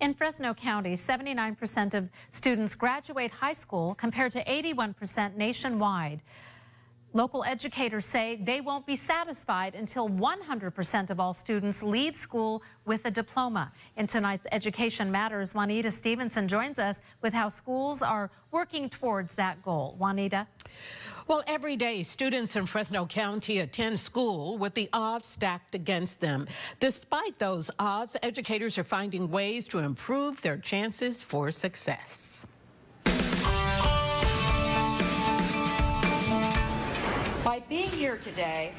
In Fresno County, 79% of students graduate high school compared to 81% nationwide. Local educators say they won't be satisfied until 100% of all students leave school with a diploma. In tonight's Education Matters, Juanita Stevenson joins us with how schools are working towards that goal. Juanita. Well, every day, students in Fresno County attend school with the odds stacked against them. Despite those odds, educators are finding ways to improve their chances for success. By being here today,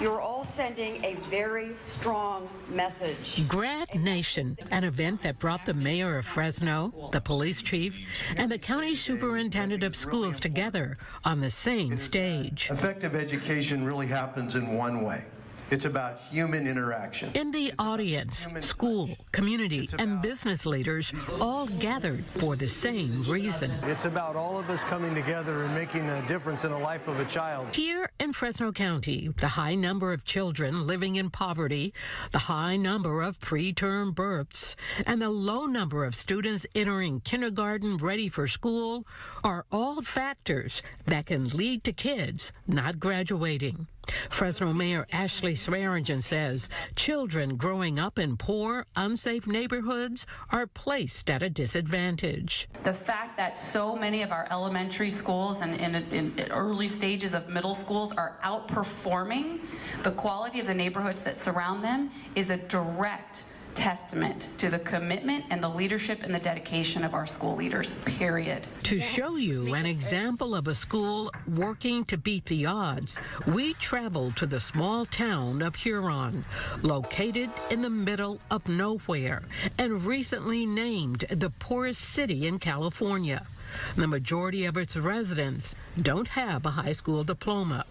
you're all sending a very strong message. Grad Nation, an event that brought the mayor of Fresno, the police chief, and the county superintendent of schools together on the same stage. Effective education really happens in one way it's about human interaction. In the audience, school, community, and business leaders all gathered for the same reason. It's about all of us coming together and making a difference in the life of a child. Here in Fresno County, the high number of children living in poverty, the high number of preterm births, and the low number of students entering kindergarten ready for school are all factors that can lead to kids not graduating. Fresno Mayor Ashley Swearengin says children growing up in poor, unsafe neighborhoods are placed at a disadvantage. The fact that so many of our elementary schools and in, in early stages of middle schools are outperforming the quality of the neighborhoods that surround them is a direct testament to the commitment and the leadership and the dedication of our school leaders, period. To show you an example of a school working to beat the odds, we traveled to the small town of Huron, located in the middle of nowhere and recently named the poorest city in California. The majority of its residents don't have a high school diploma.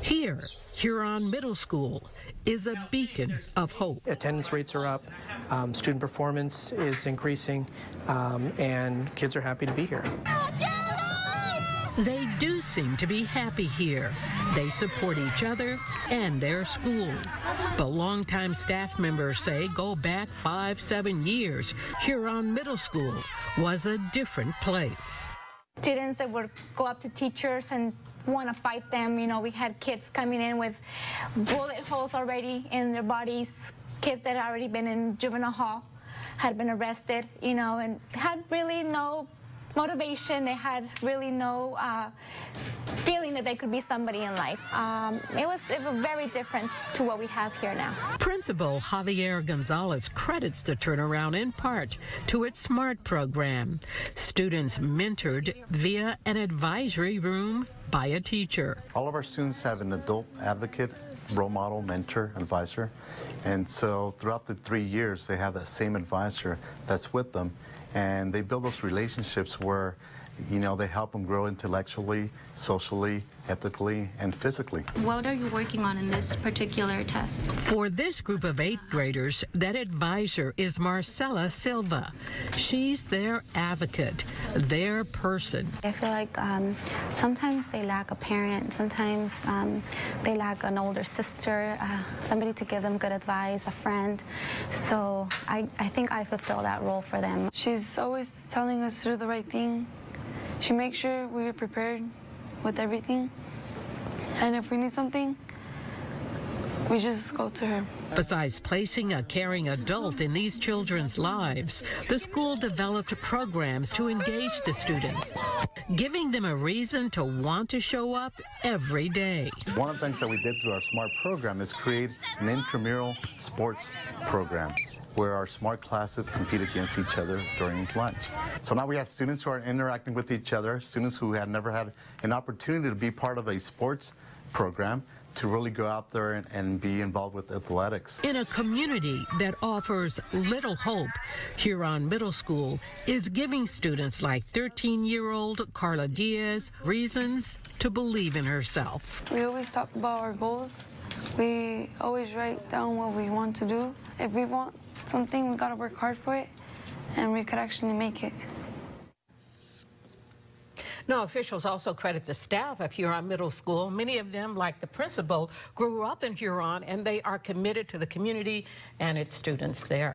Here, Huron Middle School is a beacon of hope. Attendance rates are up, um, student performance is increasing, um, and kids are happy to be here. They do seem to be happy here. They support each other and their school. But longtime staff members say go back five, seven years, Huron Middle School was a different place students that would go up to teachers and want to fight them. You know, we had kids coming in with bullet holes already in their bodies, kids that had already been in juvenile hall, had been arrested, you know, and had really no motivation. They had really no uh, feeling that they could be somebody in life. Um, it, was, it was very different to what we have here now. Principal Javier Gonzalez credits the turnaround in part to its SMART program. Students mentored via an advisory room by a teacher. All of our students have an adult advocate, role model, mentor, advisor. And so throughout the three years, they have that same advisor that's with them and they build those relationships where you know, they help them grow intellectually, socially, ethically, and physically. What are you working on in this particular test? For this group of eighth graders, that advisor is Marcella Silva. She's their advocate, their person. I feel like um, sometimes they lack a parent, sometimes um, they lack an older sister, uh, somebody to give them good advice, a friend. So I, I think I fulfill that role for them. She's always telling us to do the right thing, she makes sure we're prepared with everything. And if we need something, we just go to her. Besides placing a caring adult in these children's lives, the school developed programs to engage the students, giving them a reason to want to show up every day. One of the things that we did through our SMART program is create an intramural sports program where our smart classes compete against each other during lunch. So now we have students who are interacting with each other, students who had never had an opportunity to be part of a sports program to really go out there and, and, be involved with athletics. In a community that offers little hope, Huron Middle School is giving students like 13-year-old Carla Diaz reasons to believe in herself. We always talk about our goals. We always write down what we want to do. If we want something, we gotta work hard for it, and we could actually make it. No, officials also credit the staff of Huron Middle School. Many of them, like the principal, grew up in Huron, and they are committed to the community and its students there.